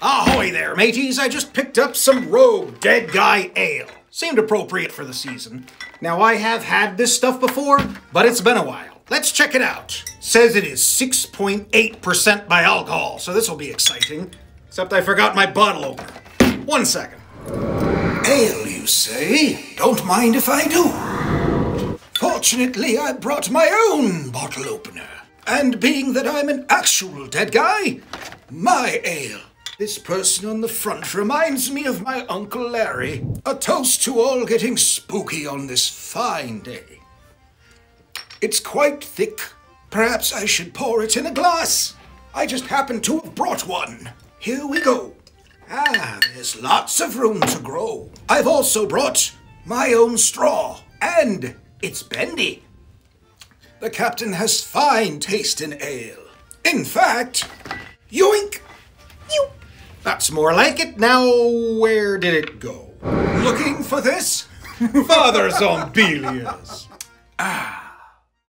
Ahoy there, mateys! I just picked up some Rogue Dead Guy Ale. Seemed appropriate for the season. Now, I have had this stuff before, but it's been a while. Let's check it out. Says it is 6.8% by alcohol, so this will be exciting. Except I forgot my bottle opener. One second. Ale, you say? Don't mind if I do. Fortunately, I brought my own bottle opener. And being that I'm an actual dead guy, my ale. This person on the front reminds me of my Uncle Larry. A toast to all getting spooky on this fine day. It's quite thick. Perhaps I should pour it in a glass. I just happen to have brought one. Here we go. Ah, there's lots of room to grow. I've also brought my own straw, and it's bendy. The captain has fine taste in ale. In fact. That's more like it. Now, where did it go? Looking for this? Father Zombelius. Ah,